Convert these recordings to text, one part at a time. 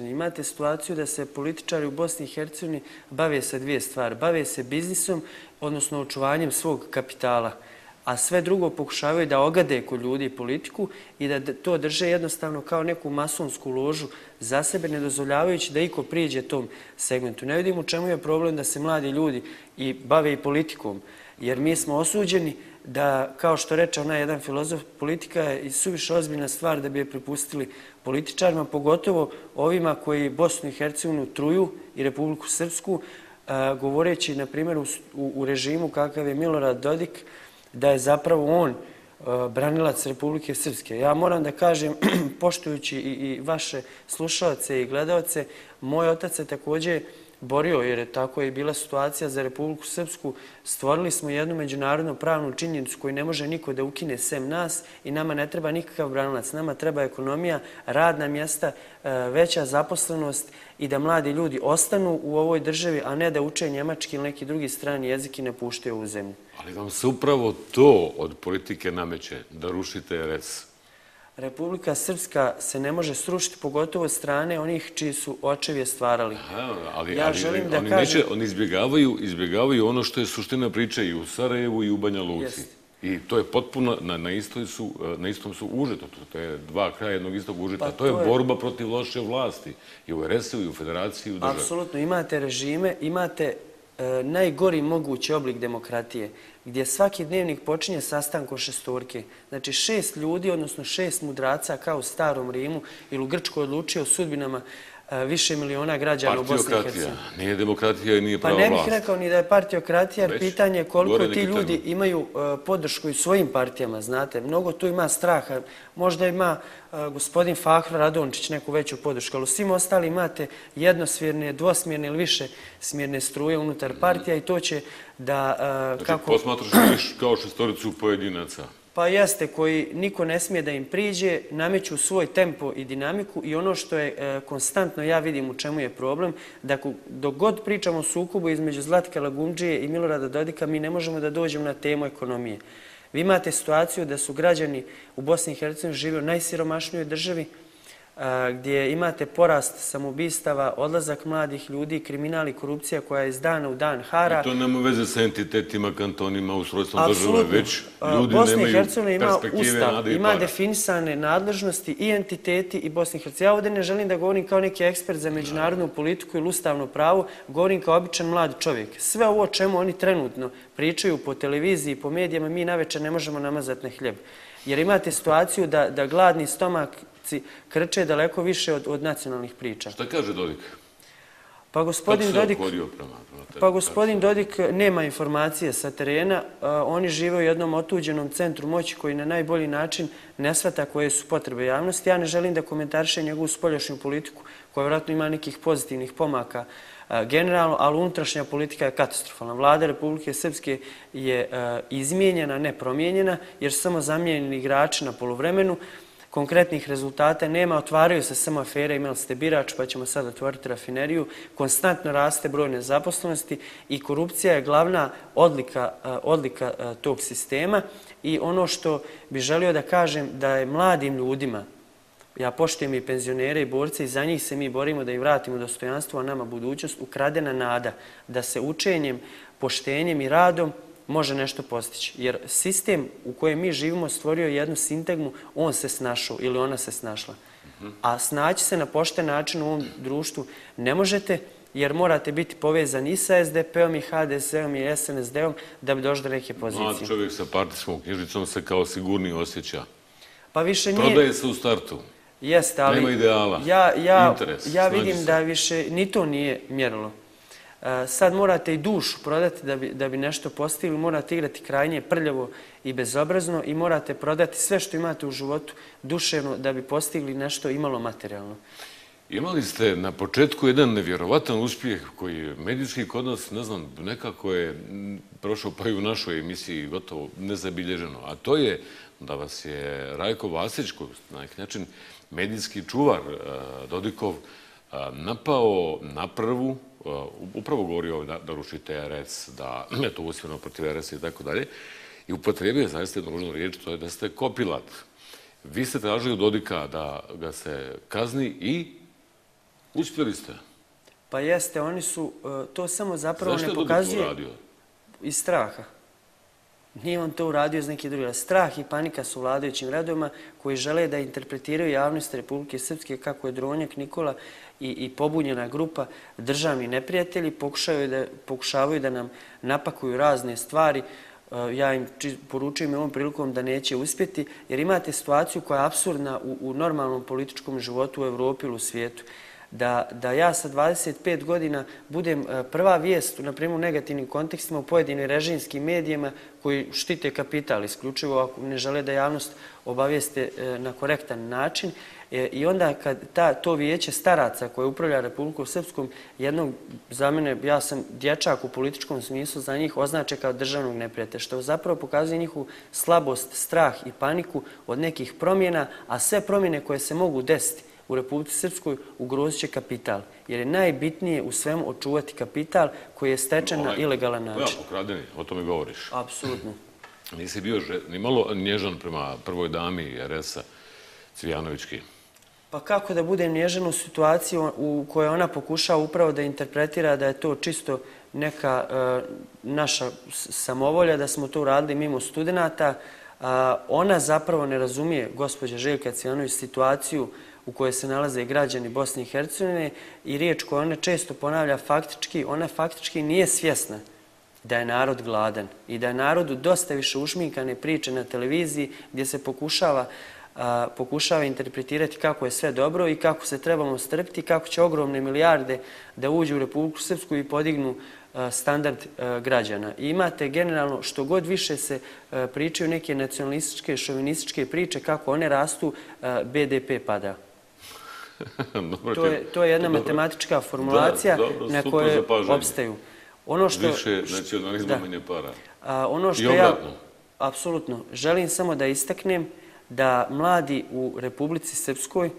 Hercegovini. Imate situaciju da se političari u Bosni i Hercegovini bave sa dvije stvari. Bave se biznisom, odnosno očuvanjem svog kapitala, a sve drugo pokušavaju da ogade kod ljudi politiku i da to drže jednostavno kao neku masonsku ložu za sebe, ne dozvoljavajući da iko priđe tom segmentu. Ne vidim u čemu je problem da se mladi ljudi i bave i politikom, jer mi smo osuđeni da, kao što reče onaj jedan filozof, politika je suviše ozbiljna stvar da bi je pripustili političarima, pogotovo ovima koji Bosnu i Hercegovinu truju i Republiku Srpsku, govoreći, na primjer, u režimu kakav je Milorad Dodik, da je zapravo on branilac Republike Srpske. Ja moram da kažem, poštujući i vaše slušalce i gledalce, moj otac je također borio, jer je tako i bila situacija za Republiku Srpsku. Stvorili smo jednu međunarodnu pravnu činjenicu koju ne može niko da ukine sem nas i nama ne treba nikakav branilac. Nama treba ekonomija, radna mjesta, e, veća zaposlenost i da mladi ljudi ostanu u ovoj državi, a ne da uče njemački ili neki drugi strani jezik i ne puštaju u zemlju. Ali vam se upravo to od politike nameće, da rušite RS? Republika Srpska se ne može srušiti, pogotovo strane onih čiji su očevije stvarali. Ja želim da kažem... Oni izbjegavaju ono što je suština priče i u Sarajevu i u Banja Luci. I to je potpuno, na istom su užeta. To je dva kraja jednog istog užeta. Pa to je borba protiv loše vlasti. I u RS-u, i u Federaciji, i u državi. Apsolutno. Imate režime, imate e, najgori mogući oblik demokratije gdje svaki dnevnik počinje sastankom šestorke. Znači šest ljudi, odnosno šest mudraca kao u starom Rimu ili u Grčkoj odlučio o sudbinama više miliona građana u Bosni i Hercegovini. Nije demokratija i nije prava vlast. Pa ne bih rekao ni da je partiokratija, jer pitanje je koliko ti ljudi imaju podršku i svojim partijama, znate. Mnogo tu ima straha. Možda ima gospodin Fahra Radončić neku veću podršku, ali svim ostali imate jednosmjerne, dvosmjerne ili više smjerne struje unutar partija i to će da... Znači, posmatraš kao šestoricu pojedinaca pa jeste, koji niko ne smije da im priđe, nameću svoj tempo i dinamiku i ono što je e, konstantno, ja vidim u čemu je problem, da dok god pričamo o sukubu između Zlatka Lagumđije i Milorada Dodika, mi ne možemo da dođemo na temu ekonomije. Vi imate situaciju da su građani u Bosni i Hercegovini žive u najsiromašnijoj državi, gdje imate porast samobistava, odlazak mladih ljudi, kriminal i korupcija koja je iz dana u dan hara. To nema veze sa entitetima, kantonima, ustrojstvom države, već ljudi nemaju perspektive nade i Ima definisane nadležnosti i entiteti i Bosni i Hercegovini. Ja ovdje ne želim da govorim kao neki ekspert za međunarodnu politiku ili ustavno pravo, govorim kao običan mlad čovjek. Sve ovo čemu oni trenutno pričaju po televiziji, po medijama, mi na večer ne možemo namazati na hljeb. Jer imate situaciju da gladni stomak krče daleko više od nacionalnih priča. Šta kaže Dodik? Pa gospodin Dodik... Pa gospodin Dodik nema informacije sa terena. Oni žive u jednom otuđenom centru moći koji na najbolji način ne svata koje su potrebe javnosti. Ja ne želim da komentariše njegovu spoljašnju politiku koja vratno ima nekih pozitivnih pomaka generalno, ali unutrašnja politika je katastrofalna. Vlada Republike Srpske je izmijenjena, ne promijenjena, jer su samo zamijenjeni igrači na polovremenu konkretnih rezultata nema, otvaraju se samo afere, imali ste birač, pa ćemo sad otvoriti rafineriju, konstantno raste broj nezaposlenosti i korupcija je glavna odlika, odlika tog sistema. I ono što bi želio da kažem da je mladim ljudima, ja poštujem i penzionere i borce i za njih se mi borimo da im vratimo dostojanstvo, a nama budućnost, ukradena nada da se učenjem, poštenjem i radom može nešto postići. Jer sistem u kojem mi živimo stvorio jednu sintagmu, on se snašao ili ona se snašla. A snaći se na pošten način u ovom društvu ne možete jer morate biti povezani i sa SDP-om i HDZ-om i SNSD-om da bi došli do neke pozicije. Mlad čovjek sa partijskom knjižicom se kao sigurni osjeća. Pa više nije... Prodaje se u startu. Jeste, ali... Nema ideala, interes. Ja vidim da više ni to nije mjerilo. Eh, sad morate i dušu prodati da bi nešto postigli, morate igrati krajnje prljavo i bezobrazno i morate prodati sve što imate u životu duševno da bi postigli nešto imalo materijalno. Imali ste na početku jedan nevjerovatan uspjeh koji je medijski kod nas, ne znam, nekako je prošao pa i u našoj emisiji gotovo nezabilježeno, a to je da vas je Rajko Vasić, koji na neki način medijski čuvar eh, Dodikov, eh, napao na prvu upravo govorio da ruši TRS, da je to usvjeno protiv RS i tako dalje. I upotrebio je zaista jednu ružnu riječ, to je da ste kopilat. Vi ste tražili od Dodika da ga se kazni i... Uspjeli ste. Pa jeste, oni su, e, to samo zapravo Zašto ne je Dodik pokazuje to uradio? iz straha. Nije on to uradio iz neke druge. Strah i panika su vladajućim redovima koji žele da interpretiraju javnost Republike Srpske kako je Dronjak Nikola i, i pobunjena grupa državni neprijatelji pokušavaju da, pokušavaju da nam napakuju razne stvari. E, ja im poručujem i ovom prilikom da neće uspjeti, jer imate situaciju koja je absurdna u, u normalnom političkom životu u Evropi ili u svijetu da, da ja sa 25 godina budem e, prva vijest, na primjer u negativnim kontekstima u pojedinim režimskim medijima koji štite kapital isključivo ako ne žele da javnost obavijeste e, na korektan način. E, I onda kad ta, to vijeće staraca koje upravlja Republikom Srpskom, jednog za mene, ja sam dječak u političkom smislu, za njih označe kao državnog neprijatelja, što zapravo pokazuje njihovu slabost, strah i paniku od nekih promjena, a sve promjene koje se mogu desiti u Republici Srpskoj ugrozit će kapital. Jer je najbitnije u svemu očuvati kapital koji je stečen na Onaj- ilegalan Ja, način. pokradeni, o tome govoriš. Apsolutno. Nisi bio ni malo nježan prema prvoj dami RS-a, Cvijanovićki. Pa kako da budem nježan u situaciji u kojoj ona pokušava upravo da interpretira da je to čisto neka e, naša samovolja, da smo to uradili mimo studenta. Ona zapravo ne razumije, gospođa Željka Cvijanović, situaciju u kojoj se nalaze građani Bosne i Hercegovine i riječ koju ona često ponavlja faktički, ona faktički nije svjesna da je narod gladan i da je narodu dosta više ušminkane priče na televiziji gdje se pokušava a, pokušava interpretirati kako je sve dobro i kako se trebamo strpiti, kako će ogromne milijarde da uđu u Republiku Srpsku i podignu a, standard a, građana. I imate generalno što god više se pričaju neke nacionalističke, šovinističke priče kako one rastu, BDP pada. Dobro To je, to je jedna dobro. matematička formulacija Da, dobro, na kojoj opstaju. Ono što, Više nacionalizma, da. manje para. A, ono što I ja, apsolutno, želim samo da istaknem da mladi u Republici Srpskoj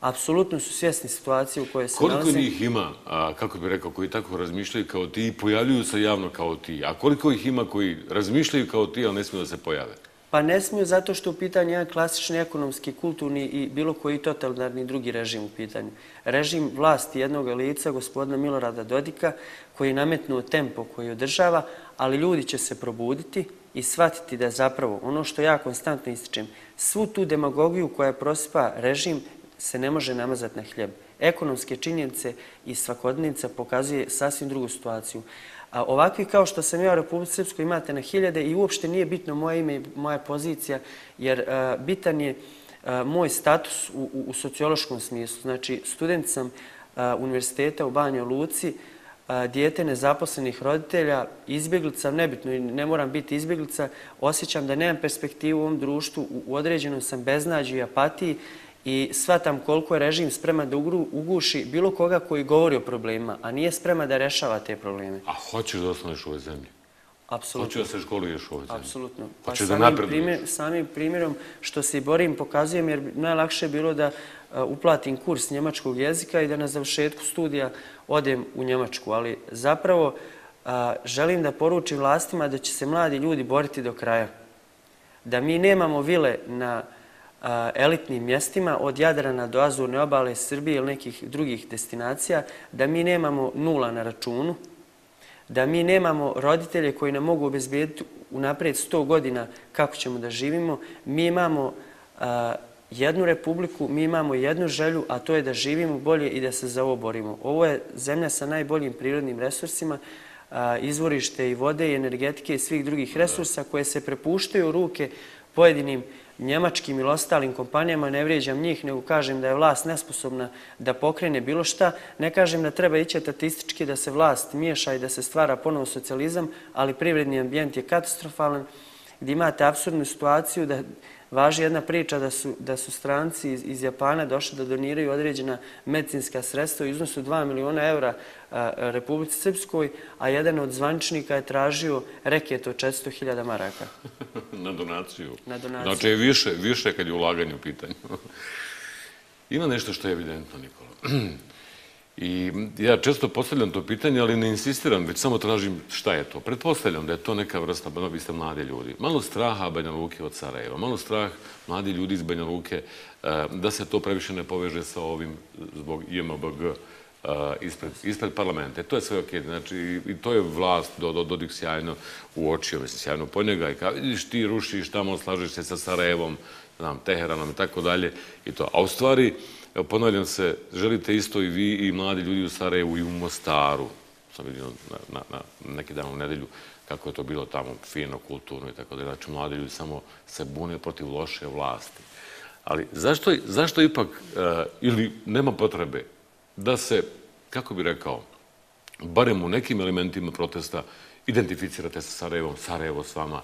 apsolutno su svjesni situacije u kojoj se Koliko nalaze. njih ima, a, kako bi rekao, koji tako razmišljaju kao ti i pojavljuju se javno kao ti? A koliko ih ima koji razmišljaju kao ti, ali ne smiju da se pojave? Pa ne smiju zato što u pitanju jedan klasični ekonomski, kulturni i bilo koji totalitarni drugi režim u pitanju. Režim vlasti jednog lica, gospodina Milorada Dodika, koji je nametnuo tempo koji održava, ali ljudi će se probuditi i shvatiti da zapravo ono što ja konstantno ističem, svu tu demagogiju koja prosipa režim se ne može namazati na hljeb. Ekonomske činjenice i svakodnevnica pokazuje sasvim drugu situaciju. A ovakvi kao što sam ja u Republike Srpskoj imate na hiljade i uopšte nije bitno moje ime i moja pozicija, jer a, bitan je a, moj status u, u, u sociološkom smislu. Znači, student sam a, univerziteta u Banjo Luci, dijete nezaposlenih roditelja, izbjeglica, nebitno, i ne moram biti izbjeglica, osjećam da nemam perspektivu u ovom društvu, u, u određenom sam beznađu i apatiji i shvatam koliko je režim spreman da uguši bilo koga koji govori o problemima, a nije spreman da rešava te probleme. A hoćeš da ostaneš u ovoj zemlji? Apsolutno. Hoćeš da se školuješ u ovoj zemlji? Apsolutno. Pa Hoćeš da napreduješ? primjer, samim primjerom što se borim pokazujem jer najlakše je bilo da a, uplatim kurs njemačkog jezika i da na završetku studija odem u Njemačku. Ali zapravo a, želim da poručim vlastima da će se mladi ljudi boriti do kraja. Da mi nemamo vile na elitnim mjestima od Jadrana do Azurne obale Srbije ili nekih drugih destinacija, da mi nemamo nula na računu, da mi nemamo roditelje koji nam mogu obezbijediti unaprijed 100 godina kako ćemo da živimo. Mi imamo a, jednu republiku, mi imamo jednu želju, a to je da živimo bolje i da se za ovo borimo. Ovo je zemlja sa najboljim prirodnim resursima, a, izvorište i vode i energetike i svih drugih resursa koje se prepuštaju u ruke pojedinim njemačkim ili ostalim kompanijama, ne vrijeđam njih, nego kažem da je vlast nesposobna da pokrene bilo šta. Ne kažem da treba ići statistički da se vlast miješa i da se stvara ponovo socijalizam, ali privredni ambijent je katastrofalan, gdje imate absurdnu situaciju da važi jedna priča da su, da su stranci iz, iz Japana došli da doniraju određena medicinska sredstva u iznosu 2 miliona eura a, Republici Srpskoj, a jedan od zvančnika je tražio reket od 400.000 maraka. Na donaciju. Na donaciju. Znači je više, više kad je ulaganje u pitanju. Ima nešto što je evidentno, Nikola. I ja često postavljam to pitanje, ali ne insistiram, već samo tražim šta je to. Pretpostavljam da je to neka vrsta, pa no, vi ste mladi ljudi, malo straha Banja Luke od Sarajeva, malo strah mladi ljudi iz Banja Luke eh, da se to previše ne poveže sa ovim zbog IMBG eh, ispred, ispred parlamente. To je sve okej. Znači, i to je vlast, do, do, Dodik sjajno uočio, ovaj, mislim, sjajno po njega i kao, vidiš, ti rušiš tamo, slažeš se sa Sarajevom, znam, Teheranom i tako dalje. I to. A u stvari, Evo, ponavljam se, želite isto i vi i mladi ljudi u Sarajevu i u Mostaru. Sam vidio na, na, na neki dan u nedelju kako je to bilo tamo fino, kulturno i tako da. Znači, mladi ljudi samo se bune protiv loše vlasti. Ali zašto, zašto ipak, uh, ili nema potrebe da se, kako bi rekao, barem u nekim elementima protesta identificirate sa Sarajevom, Sarajevo s vama,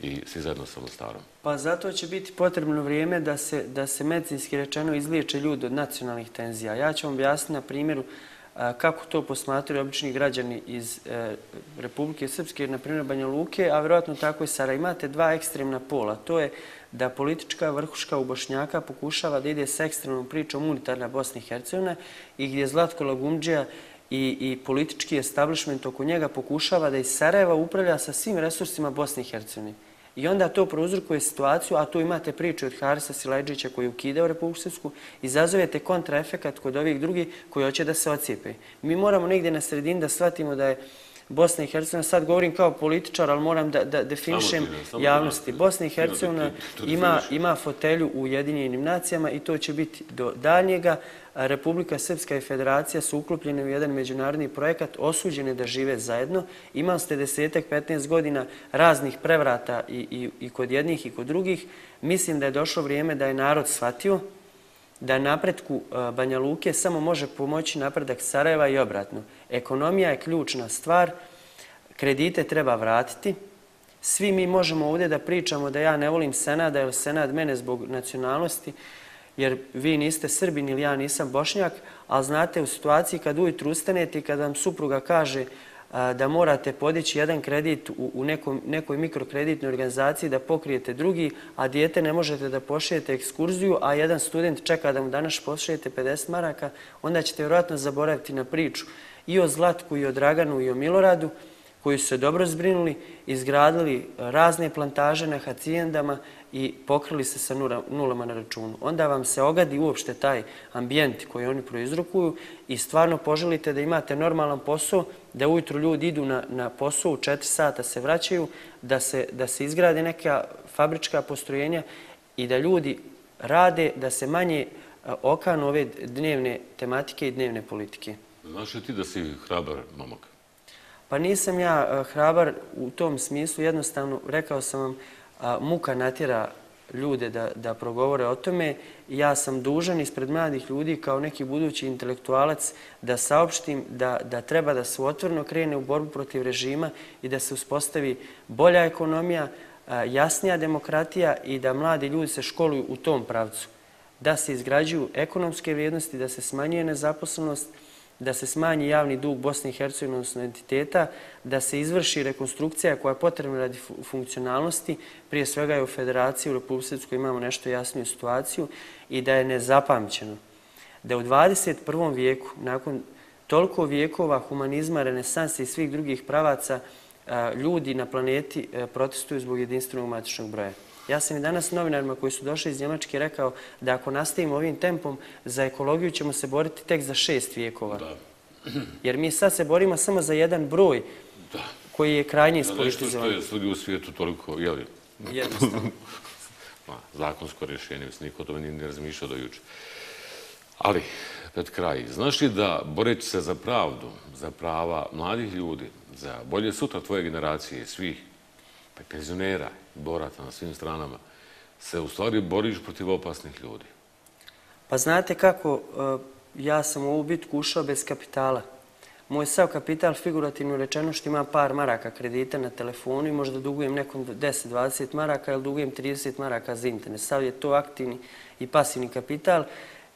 i svi zajedno sa Mostarom? Pa zato će biti potrebno vrijeme da se, da se medicinski rečeno izliječe ljudi od nacionalnih tenzija. Ja ću vam objasniti na primjeru kako to posmatruju obični građani iz e, Republike Srpske, na primjer Banja Luke, a vjerojatno tako i Sara. Imate dva ekstremna pola. To je da politička vrhuška u Bošnjaka pokušava da ide s ekstremnom pričom unitarna Bosna i Hercegovina i gdje Zlatko Lagumđija i, i politički establishment oko njega pokušava da iz Sarajeva upravlja sa svim resursima Bosne i Hercegovine. I onda to prouzrukuje situaciju, a tu imate priču od Harisa Sileđića koji ukide u Republiku Srpsku, izazovete kontraefekat kod ovih drugih koji hoće da se ocijepe. Mi moramo negdje na sredini da shvatimo da je Bosna i Hercegovina, sad govorim kao političar, ali moram da, da definišem javnosti. Bosna i Hercegovina ima, ima fotelju u Ujedinjenim nacijama i to će biti do daljnjega. Republika Srpska i Federacija su uklopljene u jedan međunarodni projekat, osuđene da žive zajedno. Imali ste desetak, 15 godina raznih prevrata i, i, i kod jednih i kod drugih. Mislim da je došlo vrijeme da je narod shvatio da napretku Banja Luke samo može pomoći napredak Sarajeva i obratno. Ekonomija je ključna stvar, kredite treba vratiti. Svi mi možemo ovdje da pričamo da ja ne volim Senada ili Senad mene zbog nacionalnosti, jer vi niste Srbin ili ja nisam Bošnjak, ali znate u situaciji kad ujutru ustanete i kad vam supruga kaže da morate podići jedan kredit u nekoj mikrokreditnoj organizaciji da pokrijete drugi, a dijete ne možete da pošijete ekskurziju, a jedan student čeka da mu danas pošijete 50 maraka, onda ćete vjerojatno zaboraviti na priču i o Zlatku, i o Draganu, i o Miloradu, koji su se dobro zbrinuli, izgradili razne plantaže na hacijendama i pokrili se sa nulama na računu. Onda vam se ogadi uopšte taj ambijent koji oni proizrukuju i stvarno poželite da imate normalan posao, da ujutru ljudi idu na, na posao, u četiri sata se vraćaju, da se, da se izgrade neka fabrička postrojenja i da ljudi rade, da se manje okanu ove dnevne tematike i dnevne politike. Znaš li ti da si hrabar momak? Pa nisam ja hrabar u tom smislu, jednostavno rekao sam vam, muka natjera ljude da, da progovore o tome. Ja sam dužan ispred mladih ljudi kao neki budući intelektualac da saopštim da, da treba da se otvorno krene u borbu protiv režima i da se uspostavi bolja ekonomija, jasnija demokratija i da mladi ljudi se školuju u tom pravcu. Da se izgrađuju ekonomske vrijednosti, da se smanjuje nezaposlenost, da se smanji javni dug Bosne i Hercegovine, odnosno entiteta, da se izvrši rekonstrukcija koja je potrebna radi funkcionalnosti, prije svega je u Federaciji, u Republike imamo nešto jasniju situaciju, i da je nezapamćeno da u 21. vijeku, nakon toliko vijekova humanizma, renesanse i svih drugih pravaca, ljudi na planeti protestuju zbog jedinstvenog matičnog broja. Ja sam i danas novinarima koji su došli iz Njemačke rekao da ako nastavimo ovim tempom, za ekologiju ćemo se boriti tek za šest vijekova. Jer mi sad se borimo samo za jedan broj koji je krajnje ispolitizovan. Nešto što je u svijetu toliko, jel? Jednostavno. Zakonsko rješenje, mislim, niko o tome nije razmišljao do juče. Ali, pred kraj, znaš li da boreći se za pravdu, za prava mladih ljudi, za bolje sutra tvoje generacije, svih, pa i penzionera, borata na svim stranama, se u stvari boriš protiv opasnih ljudi? Pa znate kako, e, ja sam u ovu bitku ušao bez kapitala. Moj sav kapital, figurativno rečeno, što ima par maraka kredita na telefonu i možda dugujem nekom 10-20 maraka ili dugujem 30 maraka za internet. Sav je to aktivni i pasivni kapital.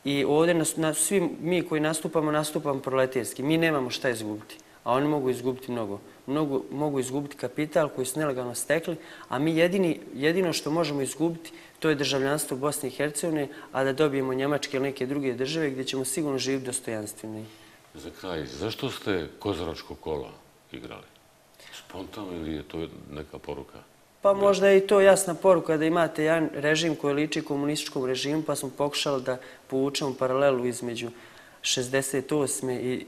I ovdje na, svi mi koji nastupamo, nastupamo proletarski. Mi nemamo šta izgubiti, a oni mogu izgubiti mnogo. mnogo mogu izgubiti kapital koji su nelegalno stekli, a mi jedini, jedino što možemo izgubiti to je državljanstvo Bosne i Hercegovine, a da dobijemo Njemačke ili neke druge države gdje ćemo sigurno živjeti dostojanstveni. Za kraj, zašto ste Kozaračko kola igrali? Spontano ili je to neka poruka? Pa možda je i to jasna poruka da imate jedan režim koji liči komunističkom režimu, pa smo pokušali da povučemo paralelu između 68. i